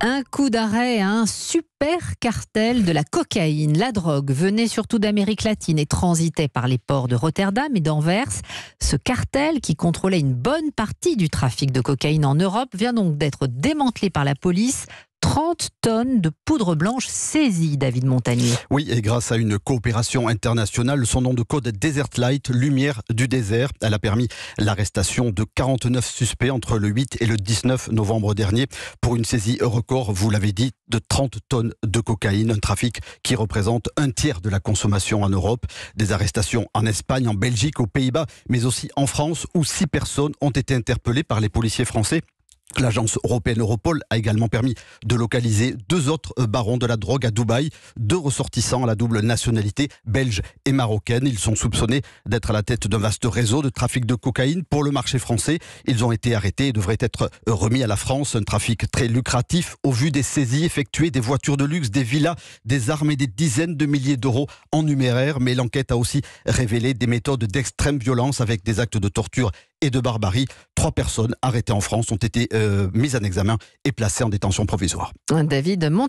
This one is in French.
Un coup d'arrêt à un super cartel de la cocaïne. La drogue venait surtout d'Amérique latine et transitait par les ports de Rotterdam et d'Anvers. Ce cartel, qui contrôlait une bonne partie du trafic de cocaïne en Europe, vient donc d'être démantelé par la police 30 tonnes de poudre blanche saisies, David Montagnier. Oui, et grâce à une coopération internationale, son nom de code Desert Light, Lumière du désert, elle a permis l'arrestation de 49 suspects entre le 8 et le 19 novembre dernier pour une saisie record, vous l'avez dit, de 30 tonnes de cocaïne, un trafic qui représente un tiers de la consommation en Europe. Des arrestations en Espagne, en Belgique, aux Pays-Bas, mais aussi en France, où six personnes ont été interpellées par les policiers français L'agence européenne Europol a également permis de localiser deux autres euh, barons de la drogue à Dubaï, deux ressortissants à la double nationalité belge et marocaine. Ils sont soupçonnés d'être à la tête d'un vaste réseau de trafic de cocaïne pour le marché français. Ils ont été arrêtés et devraient être euh, remis à la France. Un trafic très lucratif au vu des saisies effectuées, des voitures de luxe, des villas, des armes et des dizaines de milliers d'euros en numéraire. Mais l'enquête a aussi révélé des méthodes d'extrême violence avec des actes de torture et de barbarie. Trois personnes arrêtées en France ont été euh, mises en examen et placées en détention provisoire. David Montagne.